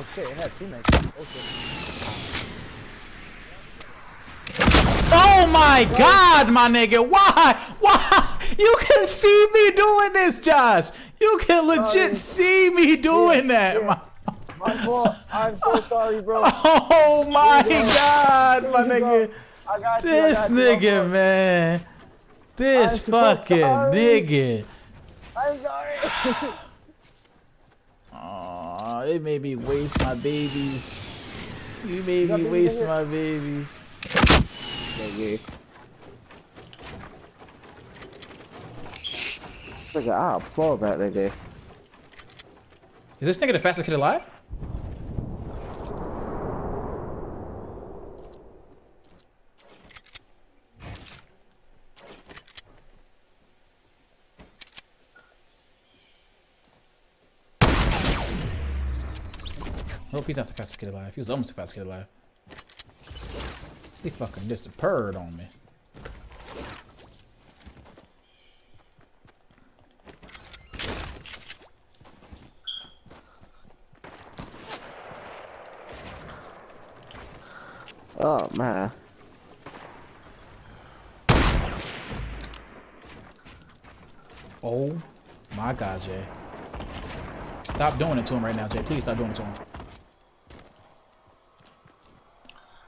Oh shit, it had teammates. Oh. Oh my god, my nigga. Why? Why? You can see me doing this, Josh. You can legit see me doing that. yeah. my- My fault. I'm so sorry, bro. Oh my go. god, my Here nigga. go. I got you. I This nigga, man. This I'm fucking sorry. nigga. I'm sorry. Aw, it made me waste my babies. You made got me waste my babies. nigga. Nigga, I applaud that nigga. Is this nigga the fastest kid alive? Hope he's not the fastest kid alive. He was almost the fastest kid alive. He fucking a on me. Oh man. Oh my god, Jay. Stop doing it to him right now, Jay. Please stop doing it to him.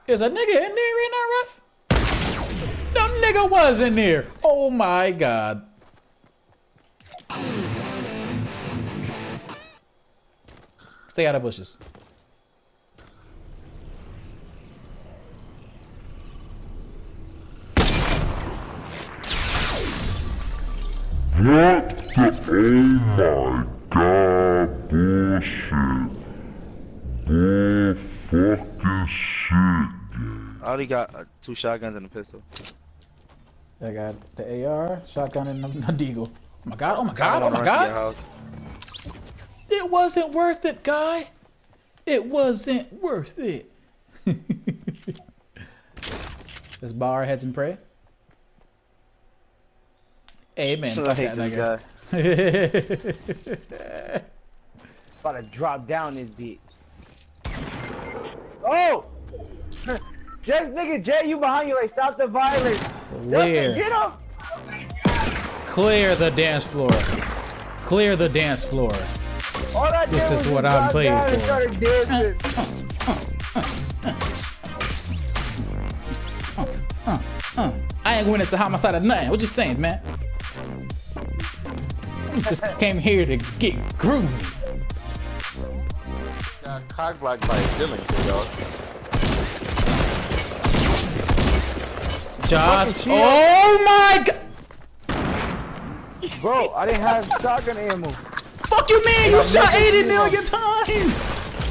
Is a nigga in there right now, ref? No nigga was in there. Oh my god. Stay out of bushes. What the oh my god bullshit. Bull fucking shit. I already got uh, two shotguns and a pistol. I got the AR, shotgun, and a deagle. Oh my god, oh my god, oh my run to your god. It wasn't worth it, guy. It wasn't worth it. Let's bow our heads and pray. Amen. I hate that this nigga. guy. About to drop down this bitch. Oh! Just nigga, Jay, you behind you, like, stop the violence. Justin, Clear. get him! Clear the dance floor. Clear the dance floor. All I This is what I'm playing for. started dancing. I ain't witness a homicide of nothing. What you saying, man? I just came here to get groovy. Got cock blocked by a ceiling, dog. Josh. Oh my god. Bro, I didn't have shotgun ammo. Fuck you, man. You shot looking 80 for you. million times.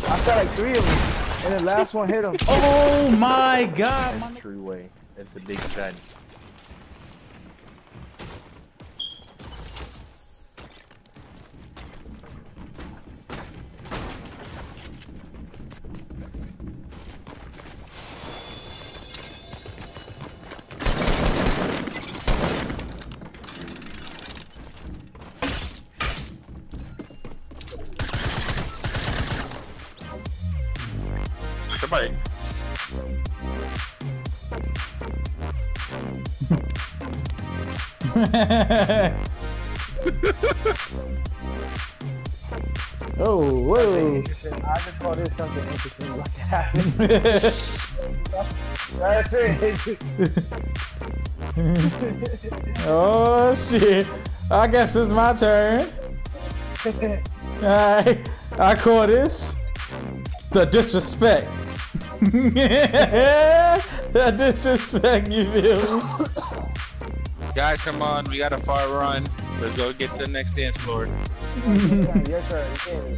I shot like three of them. And the last one hit him. Oh my god. my nigga. True way. It's a big gun. Somebody. oh, whoa. I just call this something interesting about to happen. That's it. oh shit. I guess it's my turn. Alright. I call this the disrespect. the disrespect, you feel me? Guys, come on. We got a far run. Let's go get to the next dance floor. Your turn. You can't,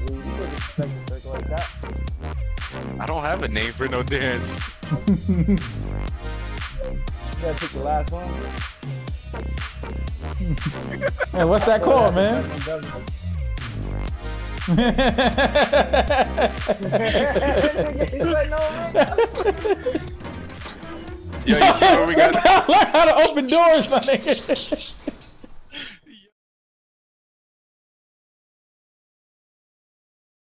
you can't expect a circle like that. I don't have a name for no dance. You gotta pick the last one. Hey, what's that called, man? Yo, you see what we got? Learn how to open doors, my nigga.